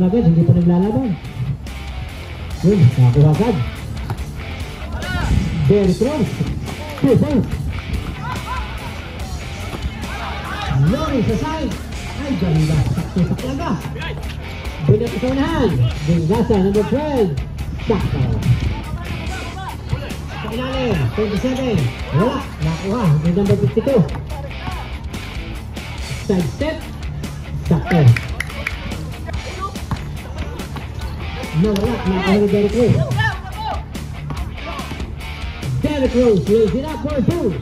Down agad, hindi pa naglalaban. Yun, nakakuha agad. Very close. Two points. Lori sa side. Ay, ganda. Sakto sa talaga. Binat sa unahan. Bingasa, number 12. Sakto. Sa ilalim, 27. Wala, nakuha. May number 52. Side step. Sakto. Nawala, nakuha ni Derek Rose. Derek Rose lays it up for two.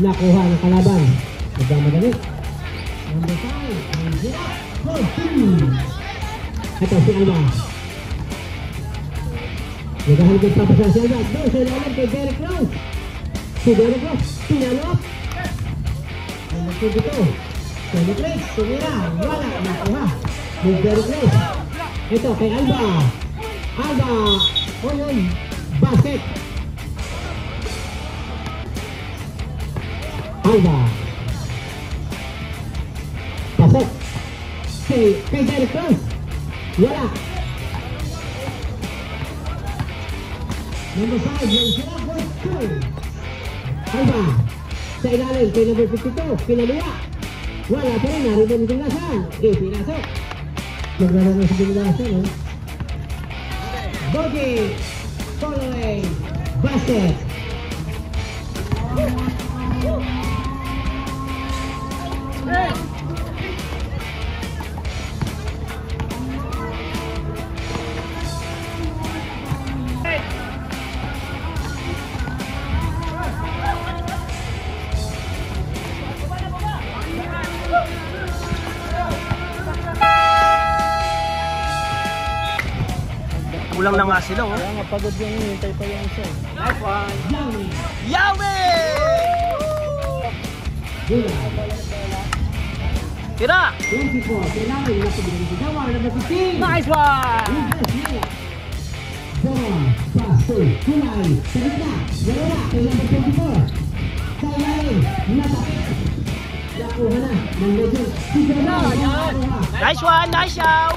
Nakuha ng kalaban. Nagmamadali. Number 5, lays it up for two. Ito si Alba. Naghahalagay pa pa si Alba. Doon sa ilalim kay Derek Rose. Si Derek Rose, pinalo up. Ang nagtubito. Derek Rose, tumira. Wala, nakuha. Ni Derek Rose. Ito kay Alba. Alba. O yun, basket. Alba. Pasok. Kay, kay Derek Rose. Wala. Number 5, yung sila for two. Alba. Sa ilalim kay number 52, pinaluwa. Wala pa rin, narinig yung lasan. Eh, Maglaro na sa binilasan, eh. Bogey. Following. Basket. Kulang na nga sila, oh. Kaya nga pagod yung hintay pa yung isa. Young. Yahweh! Gula. Tira! 24. Kailangan yung nasa bigyan si. Number 15. Nice one! Pass to Kulay. Sa gitna. Wala. Kay number 24. Sa ilalim. Natapit. Nakuha na. Ng. Si Dawar. Nakuha. Nice one! Nice yaw!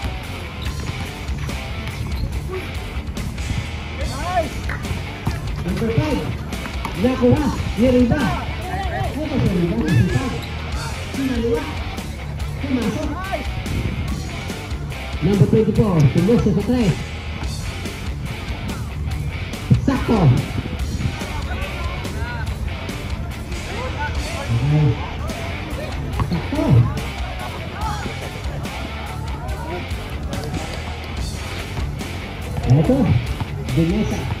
5. Nakuha. Ni Riba. Ito si Riba. Nasipag. Sinaliwa. Pumasok. Number 24. Tumbos sa 3. Sakto. Okay. Sakto. Ito. Dinesa.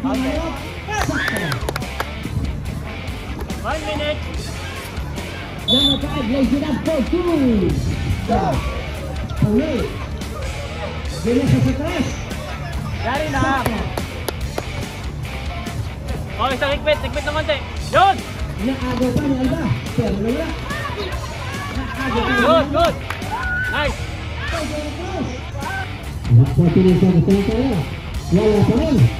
Sakto. One minute! Number 5, lays it up for two. Away. Dinesa sa tres. Dari na! Oh, isang higpit, higpit ng konti. Yun! Naagaw pa ni Alba. Pero nawala. Naagaw pa Good, good! Nice! Nagpatuloy siya sa kaya. Wala pa rin.